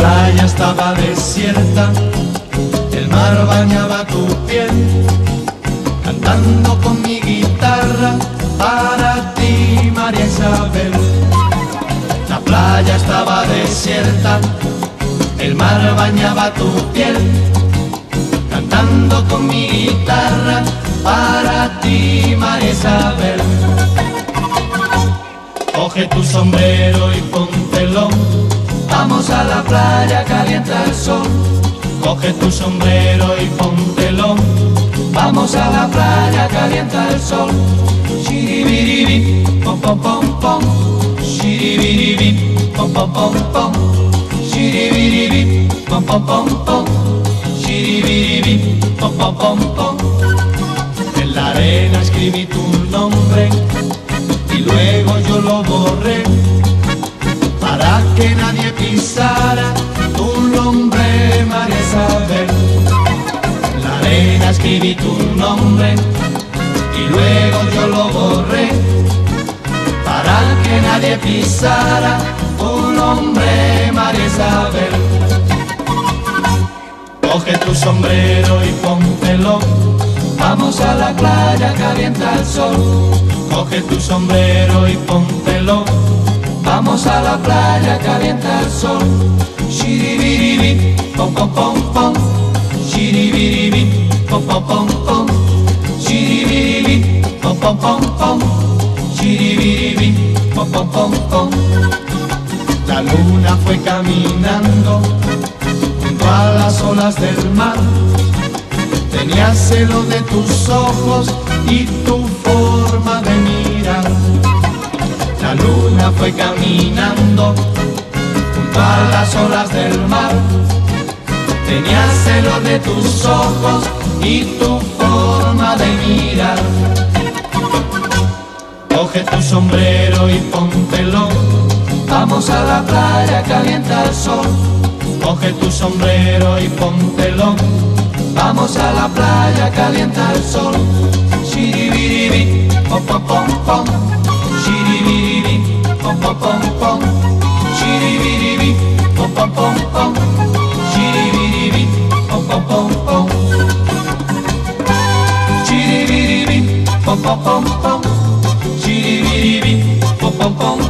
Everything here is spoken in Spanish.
playa estaba desierta, el mar bañaba tu piel, cantando con mi guitarra para ti, María Isabel. La playa estaba desierta, el mar bañaba tu piel, cantando con mi guitarra para ti, María Isabel. Coge tu sombrero y póntelo, vamos a la playa, calienta el sol. Coge tu sombrero y póntelo, vamos a la playa, calienta el sol. Shiribiribi, pom pom pom pom, shiribiribi, pom pom pom pom, shiribiribi, pom pom pom pom, shiribiribi, pom pom pom pom. En la arena escribí tu nombre escribí tu nombre y luego yo lo borré para que nadie pisara tu nombre, María Isabel. Coge tu sombrero y póntelo, vamos a la playa, calienta el sol. Coge tu sombrero y póntelo, vamos a la playa, calienta el sol. Shiribiribi, pom pom pom pom, shiribiribi, pom pom pom pom, shiribiribi, pom pom pom pom, shiribiribi, pom pom pom pom. La luna fue caminando junto a las olas del mar. Tenía celo de tus ojos y tu forma de mirar. La luna fue caminando junto a las olas del mar. Tenía celo de tus ojos y tu forma de mirar. Coge tu sombrero y póntelo. Vamos a la playa, calienta el sol. Coge tu sombrero y póntelo. Vamos a la playa, calienta el sol. Shiribiribi, pom pom pom pom. Shiribiribi, pom pom pom pom. Shiribiribi, pom pom pom pom. Pom pom pom. Shiribiribi, pom pom pom pom. Shiribiribi, pom pom pom